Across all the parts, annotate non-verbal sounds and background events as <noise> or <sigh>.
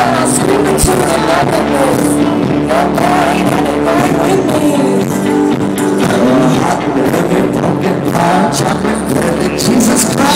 I'm screaming to another place You're and I'm going with me You're hot, living broken, proud, chocolate, Jesus Christ.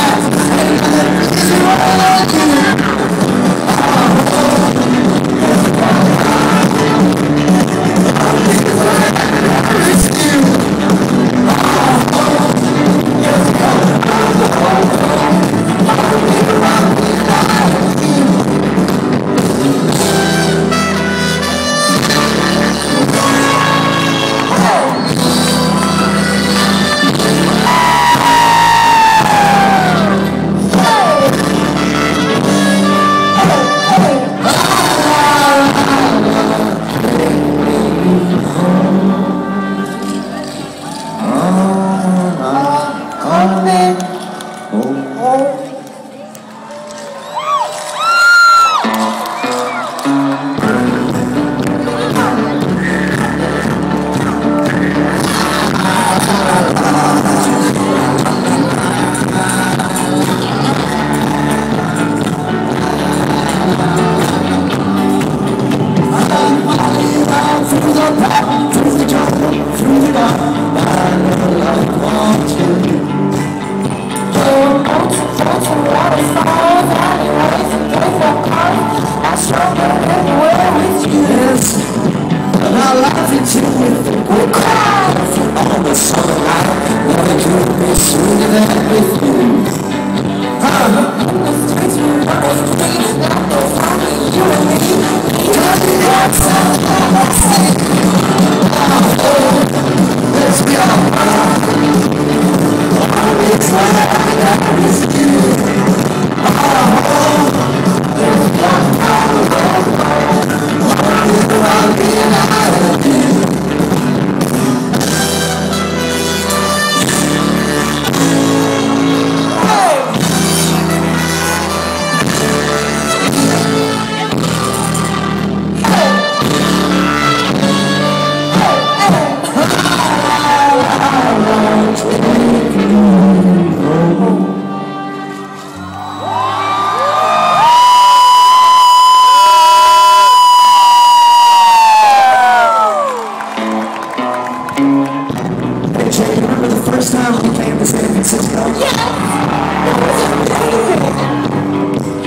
Came to San Francisco?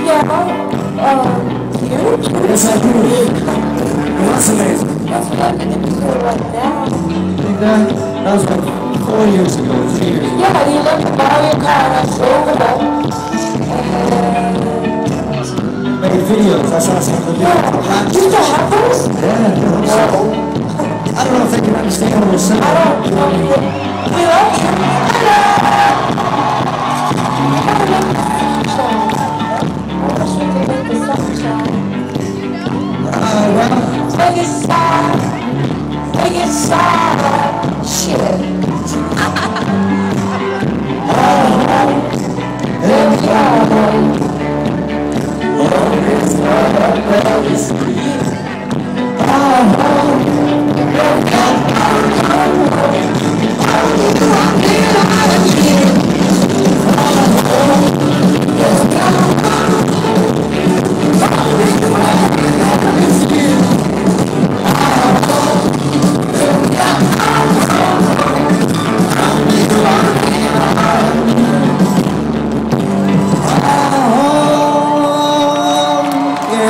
Yeah, uh, you? Yes, I do. That's amazing. That's what I'm gonna do right now. Think that? That was like four years ago, three years ago. Yeah, you left the Mario Kart, I drove it up. And, Made videos. I saw some of the yeah, videos. you still have those? Yeah. I don't know if they can understand what we're saying. I don't know. We love you. I it sad. Take it. Shit. <laughs>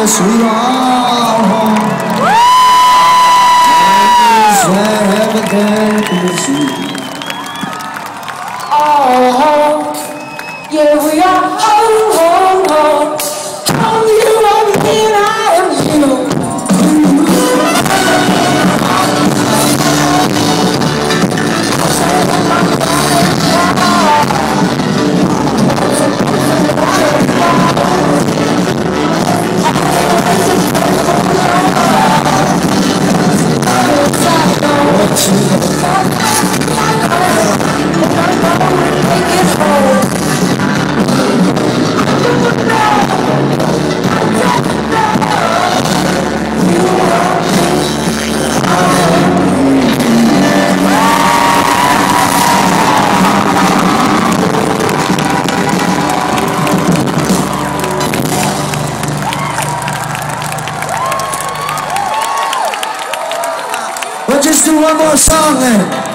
yes, we one more song then.